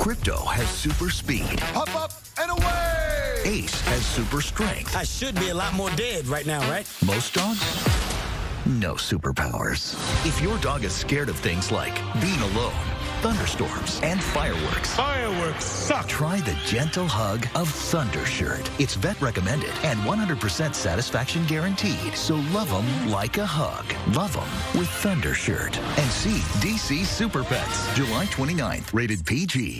Krypto has super speed. Hop up and away! Ace has super strength. I should be a lot more dead right now, right? Most dogs? No superpowers. If your dog is scared of things like being alone, thunderstorms, and fireworks, Fireworks suck. try the gentle hug of Thundershirt. It's vet recommended and 100% satisfaction guaranteed. So love them like a hug. Love them with Thundershirt. And see DC Super Pets July 29th, rated PG.